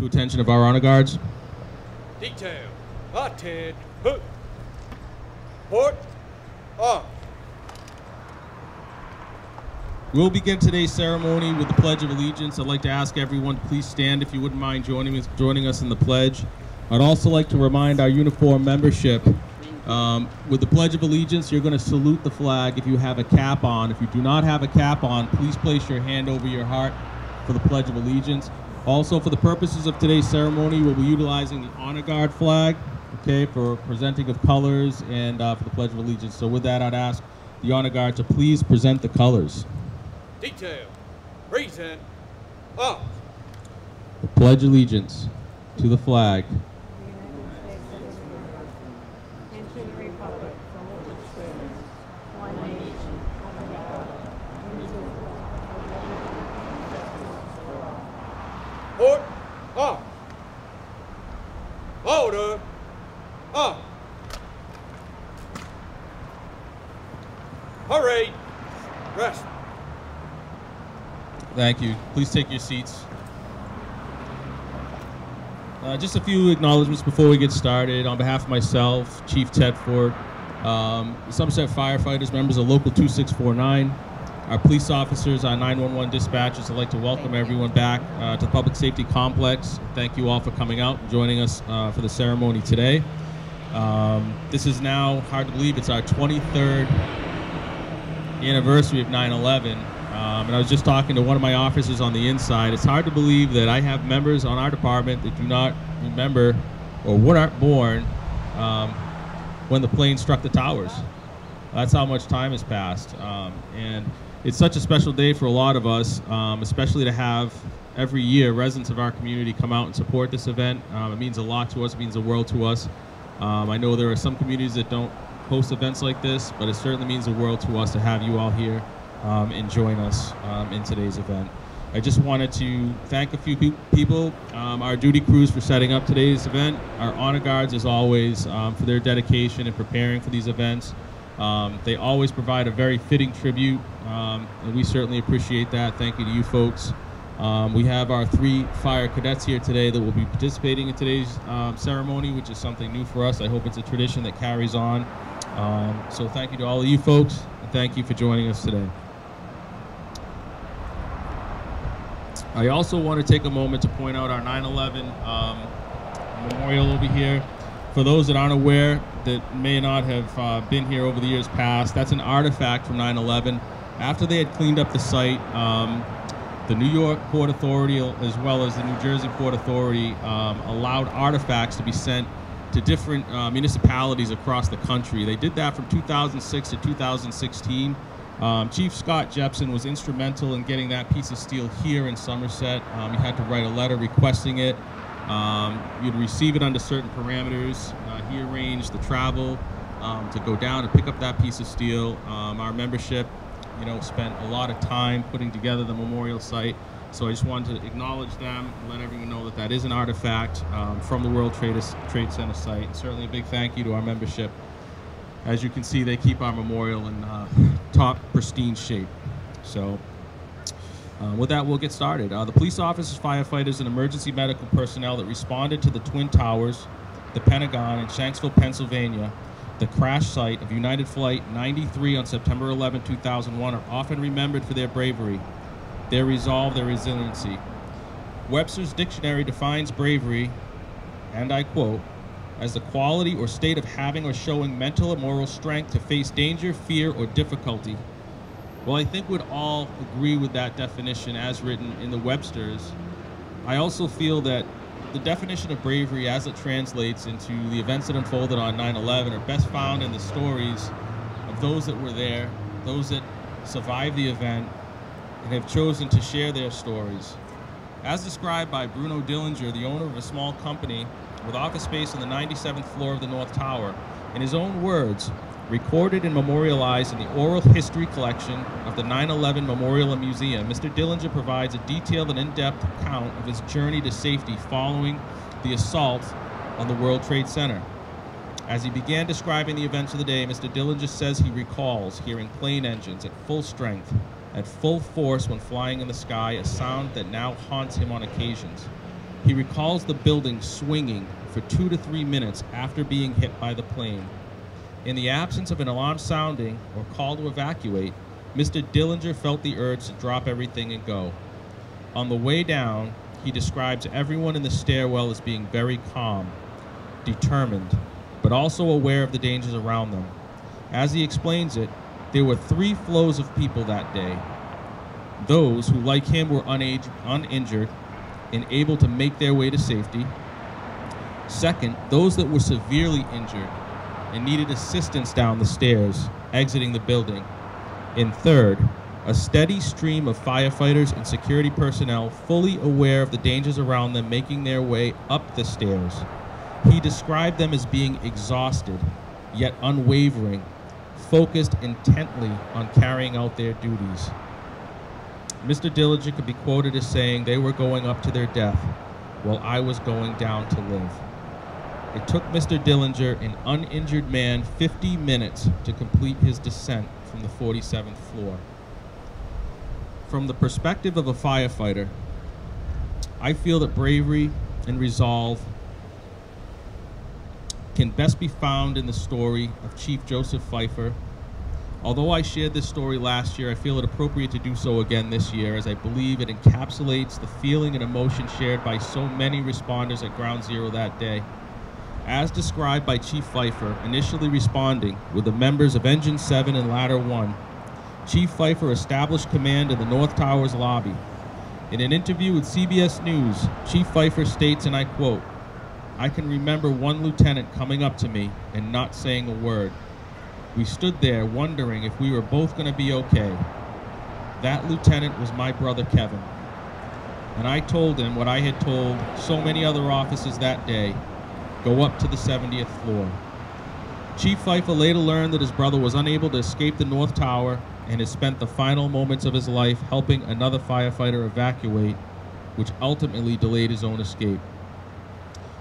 to attention of our honor guards. Detail. Attend. Port. On. We'll begin today's ceremony with the Pledge of Allegiance. I'd like to ask everyone to please stand if you wouldn't mind joining us, joining us in the pledge. I'd also like to remind our uniform membership um, with the Pledge of Allegiance, you're going to salute the flag if you have a cap on. If you do not have a cap on, please place your hand over your heart for the Pledge of Allegiance. Also, for the purposes of today's ceremony, we'll be utilizing the Honor Guard flag, okay, for presenting of colors and uh, for the Pledge of Allegiance. So with that, I'd ask the Honor Guard to please present the colors. Detail. Present. Up. Pledge allegiance to the flag and to the republic for which it stands, one nation, under God, indivisible, Port. On. Order. Up. Parade. Rest. Thank you. Please take your seats. Uh, just a few acknowledgments before we get started. On behalf of myself, Chief Tedford, um, Somerset firefighters, members of Local 2649, our police officers, our 911 dispatchers, I'd like to welcome everyone back uh, to the Public Safety Complex. Thank you all for coming out and joining us uh, for the ceremony today. Um, this is now, hard to believe, it's our 23rd anniversary of 9/11, um, and I was just talking to one of my officers on the inside. It's hard to believe that I have members on our department that do not remember or weren't born um, when the plane struck the towers. That's how much time has passed, um, and it's such a special day for a lot of us, um, especially to have every year residents of our community come out and support this event. Um, it means a lot to us. It means the world to us. Um, I know there are some communities that don't host events like this, but it certainly means the world to us to have you all here um, and join us um, in today's event. I just wanted to thank a few pe- people, um, our duty crews for setting up today's event, our honor guards as always for their dedication in preparing for these events. Um, they always provide a very fitting tribute, um, and we certainly appreciate that. Thank you to you folks. Um, we have our three fire cadets here today that will be participating in today's um, ceremony, which is something new for us. I hope it's a tradition that carries on. Um, so thank you to all of you folks, and thank you for joining us today. I also want to take a moment to point out our 9/11 um, memorial over here. For those that aren't aware, that may not have uh, been here over the years past, that's an artifact from 9/11. After they had cleaned up the site, um, the New York Port Authority, as well as the New Jersey Port Authority, um, allowed artifacts to be sent to different uh, municipalities across the country. They did that from 2006 to 2016. Um, Chief Scott Jepson was instrumental in getting that piece of steel here in Somerset. Um, you had to write a letter requesting it. Um, you'd receive it under certain parameters. Uh, he arranged the travel um, to go down and pick up that piece of steel. Um, our membership, you know, spent a lot of time putting together the memorial site. So I just wanted to acknowledge them, let everyone know that that is an artifact um, from the World Trade, Trade Center site. And certainly a big thank you to our membership. As you can see, they keep our memorial in uh, top pristine shape. So uh, with that, we'll get started. Uh, the police officers, firefighters, and emergency medical personnel that responded to the Twin Towers, the Pentagon, and Shanksville, Pennsylvania, the crash site of United Flight 93 on September 11, 2001, are often remembered for their bravery, their resolve, their resiliency. Webster's dictionary defines bravery, and I quote, as the quality or state of having or showing mental or moral strength to face danger, fear, or difficulty. Well, I think we'd all agree with that definition as written in the Webster's. I also feel that the definition of bravery as it translates into the events that unfolded on 9 11 are best found in the stories of those that were there, those that survived the event, and have chosen to share their stories. As described by Bruno Dellinger, the owner of a small company with office space on the 97th floor of the North Tower, in his own words, recorded and memorialized in the oral history collection of the 9 11 Memorial and Museum, Mr. Dellinger provides a detailed and in depth account of his journey to safety following the assault on the World Trade Center. As he began describing the events of the day, Mr. Dellinger says he recalls hearing plane engines at full strength, at full force when flying in the sky, a sound that now haunts him on occasions. He recalls the building swinging for two to three minutes after being hit by the plane. In the absence of an alarm sounding or call to evacuate, Mr. Dellinger felt the urge to drop everything and go. On the way down, he describes everyone in the stairwell as being very calm, determined, but also aware of the dangers around them. As he explains it, there were three flows of people that day. Those who, like him, were uninjured and able to make their way to safety. Second, those that were severely injured and needed assistance down the stairs, exiting the building. In third, a steady stream of firefighters and security personnel fully aware of the dangers around them making their way up the stairs. He described them as being exhausted, yet unwavering, focused intently on carrying out their duties. Mr. Dellinger could be quoted as saying they were going up to their death while I was going down to live. It took Mr. Dellinger, an uninjured man, 50 minutes to complete his descent from the 47th floor. From the perspective of a firefighter, I feel that bravery and resolve can best be found in the story of Chief Joseph Pfeiffer. Although I shared this story last year, I feel it appropriate to do so again this year as I believe it encapsulates the feeling and emotion shared by so many responders at Ground Zero that day. As described by Chief Pfeiffer, initially responding with the members of Engine 7 and Ladder 1, Chief Pfeiffer established command in the North Tower's lobby. In an interview with CBS News, Chief Pfeiffer states, and I quote, I can remember one lieutenant coming up to me and not saying a word. We stood there wondering if we were both going to be okay. That lieutenant was my brother Kevin. And I told him what I had told so many other officers that day go up to the 70th floor. Chief Pfeiffer later learned that his brother was unable to escape the North Tower and has spent the final moments of his life helping another firefighter evacuate, which ultimately delayed his own escape.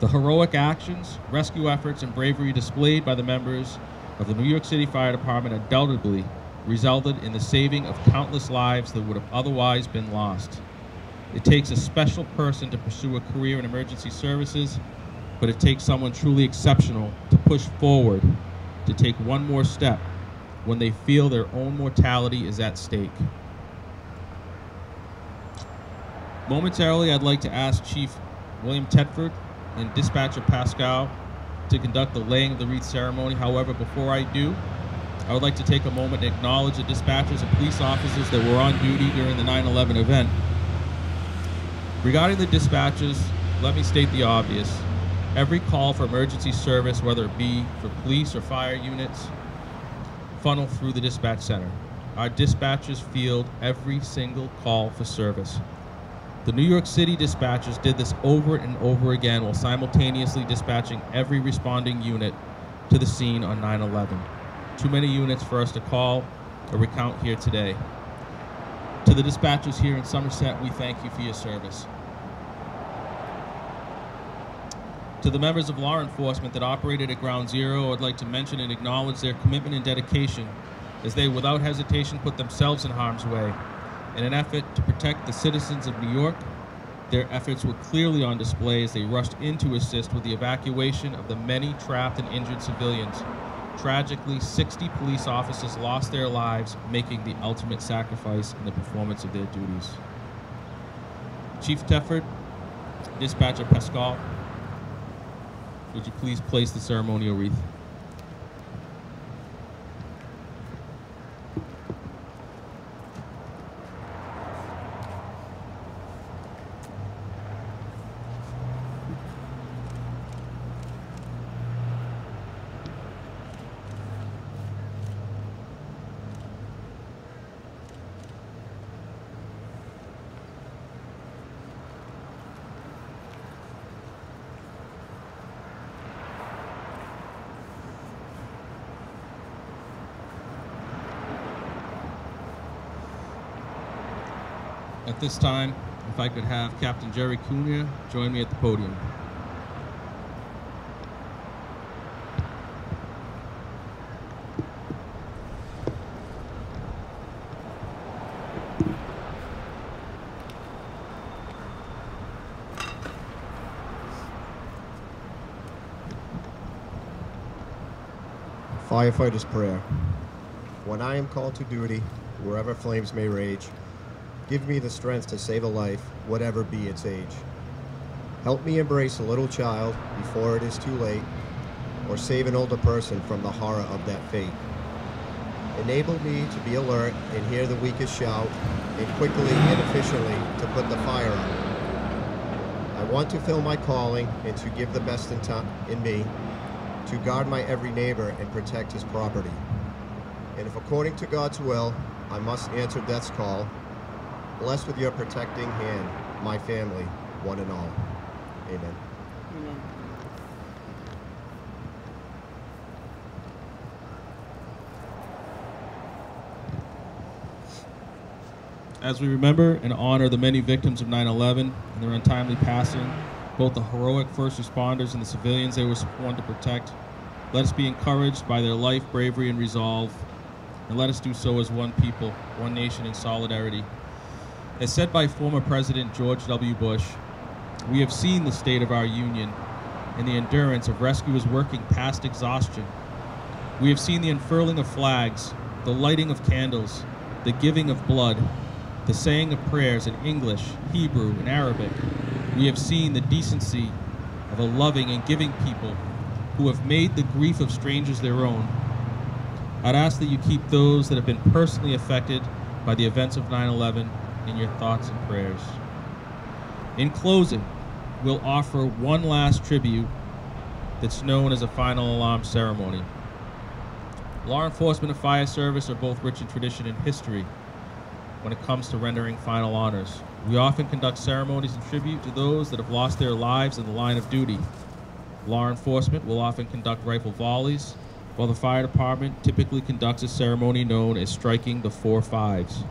The heroic actions, rescue efforts, and bravery displayed by the members of the New York City Fire Department undoubtedly resulted in the saving of countless lives that would have otherwise been lost. It takes a special person to pursue a career in emergency services, but it takes someone truly exceptional to push forward, to take one more step when they feel their own mortality is at stake. Momentarily, I'd like to ask Chief William Tedford and Dispatcher Pascal to conduct the laying of the wreath ceremony. However, before I do, I would like to take a moment and acknowledge the dispatchers and police officers that were on duty during the 9 11 event. Regarding the dispatchers, let me state the obvious. Every call for emergency service, whether it be for police or fire units, funnel through the dispatch center. Our dispatchers field every single call for service. The New York City dispatchers did this over and over again while simultaneously dispatching every responding unit to the scene on 9 11. Too many units for us to call or recount here today. To the dispatchers here in Somerset, we thank you for your service. To the members of law enforcement that operated at Ground Zero, I'd like to mention and acknowledge their commitment and dedication as they, without hesitation, put themselves in harm's way. In an effort to protect the citizens of New York, their efforts were clearly on display as they rushed in to assist with the evacuation of the many trapped and injured civilians. Tragically, 60 police officers lost their lives, making the ultimate sacrifice in the performance of their duties. Chief Tedford, Dispatcher Pascal, would you please place the ceremonial wreath? At this time, if I could have Captain Jerry Cunha join me at the podium. Firefighter's Prayer. When I am called to duty, wherever flames may rage, give me the strength to save a life, whatever be its age. Help me embrace a little child before it is too late, or save an older person from the horror of that fate. Enable me to be alert and hear the weakest shout, and quickly and efficiently to put the fire out. I want to fill my calling and to give the best in, time, in me, to guard my every neighbor and protect his property. And if according to God's will, I must answer death's call, bless with your protecting hand my family, one and all. Amen. Amen. As we remember and honor the many victims of 9 11 and their untimely passing, both the heroic first responders and the civilians they were sworn to protect, let us be encouraged by their life, bravery, and resolve, and let us do so as one people, one nation in solidarity. As said by former President George W. Bush, we have seen the state of our union and the endurance of rescuers working past exhaustion. We have seen the unfurling of flags, the lighting of candles, the giving of blood, the saying of prayers in English, Hebrew, and Arabic. We have seen the decency of a loving and giving people who have made the grief of strangers their own. I'd ask that you keep those that have been personally affected by the events of 9 11 in your thoughts and prayers. In closing, we'll offer one last tribute that's known as a final alarm ceremony. Law enforcement and fire service are both rich in tradition and history when it comes to rendering final honors. We often conduct ceremonies in tribute to those that have lost their lives in the line of duty. Law enforcement will often conduct rifle volleys, while the fire department typically conducts a ceremony known as striking the four fives.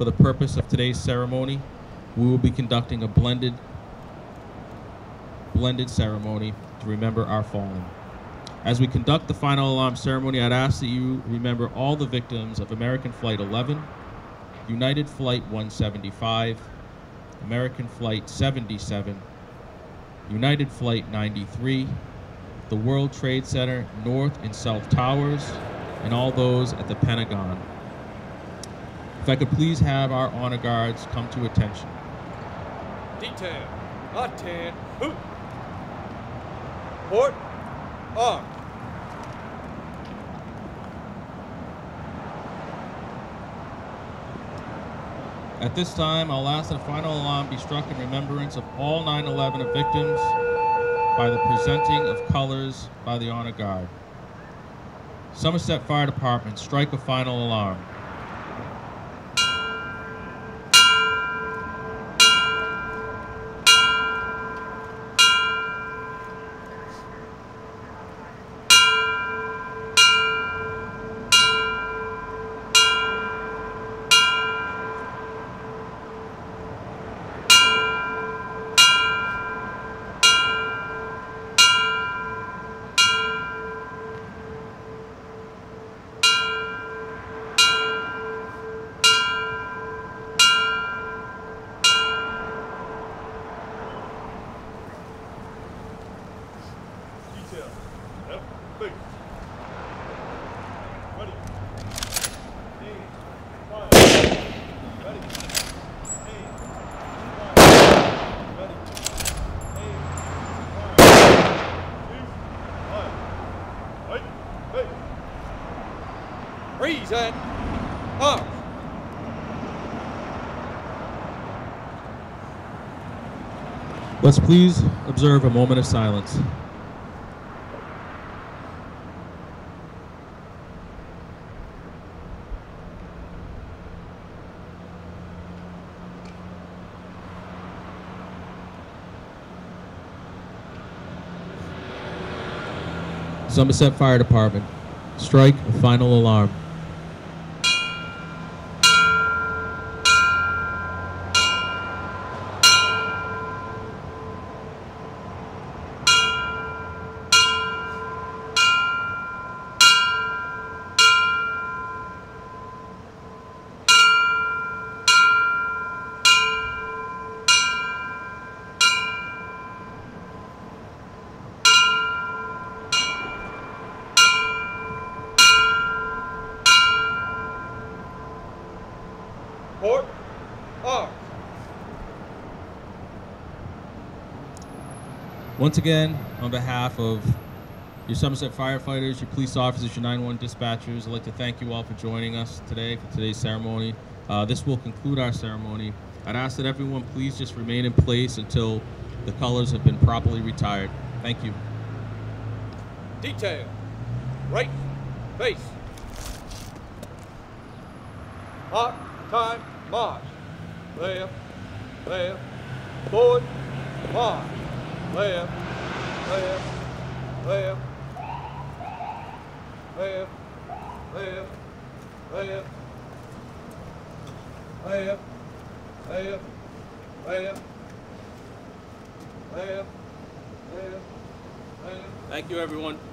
For the purpose of today's ceremony, we will be conducting a blended blended ceremony to remember our fallen. As we conduct the final alarm ceremony, I'd ask that you remember all the victims of American Flight 11, United Flight 175, American Flight 77, United Flight 93, the World Trade Center North and South Towers, and all those at the Pentagon. If I could please have our honor guards come to attention. Detail. Attend. Hoot. Port. On. At this time, I'll ask that a final alarm be struck in remembrance of all 9 11 victims by the presenting of colors by the Honor Guard. Somerset Fire Department, strike a final alarm. Hey. Up. Let's please observe a moment of silence. Somerset Fire Department, strike a final alarm. Port. Arms. Once again, on behalf of your Somerset firefighters, your police officers, your 911 dispatchers, I'd like to thank you all for joining us today for today's ceremony. Uh, this will conclude our ceremony. I'd ask that everyone please just remain in place until the colors have been properly retired. Thank you. Detail. Right. Face. Hot. Time. March. Left. Left. Forward. March. Left. Left. Left. Left. Left. Left. Left. Left. Left. Left. Left. Thank you, everyone.